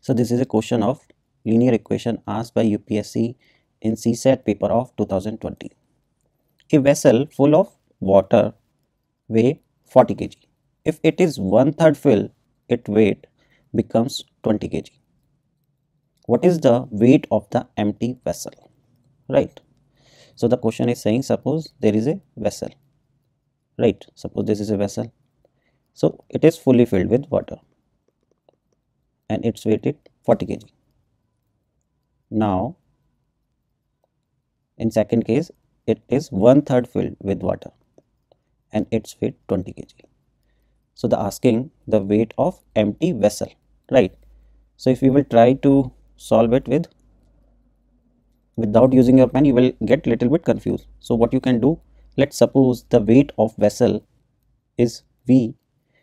So this is a question of linear equation asked by UPSC in CSAT paper of 2020. A vessel full of water weigh 40 kg. If it is one third filled, its weight becomes 20 kg. What is the weight of the empty vessel? Right. So the question is saying suppose there is a vessel. Right. Suppose this is a vessel. So it is fully filled with water and its weight is 40 kg. Now, in second case, it is one third filled with water and its weight 20 kg. So the asking the weight of empty vessel, right? So if we will try to solve it with without using your pen, you will get little bit confused. So what you can do, let's suppose the weight of vessel is V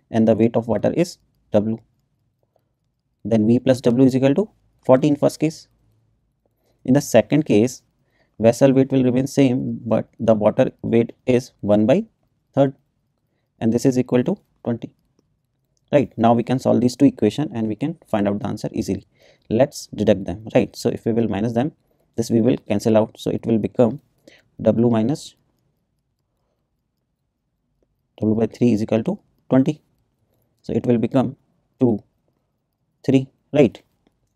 and the weight of water is W then V plus W is equal to 40 in first case. In the second case, vessel weight will remain same, but the water weight is 1 by third and this is equal to 20. Right, now we can solve these two equation and we can find out the answer easily. Let's deduct them, right. So, if we will minus them, this we will cancel out. So, it will become W minus W by 3 is equal to 20. So, it will become 2 3 right?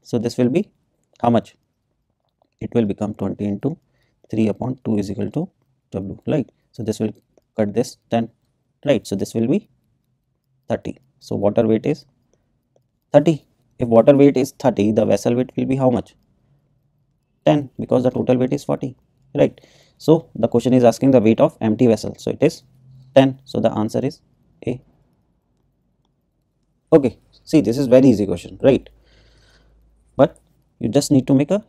So this will be how much? It will become 20 into 3 upon 2 is equal to w right? So this will cut this 10 right? So this will be 30 so water weight is 30 if water weight is 30 the vessel weight will be how much? 10 because the total weight is 40 right? So the question is asking the weight of empty vessel. So it is 10 so the answer is a. Okay see this is very easy question right? But you just need to make a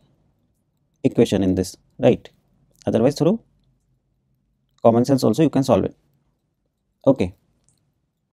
equation in this right? Otherwise through common sense also you can solve it. Okay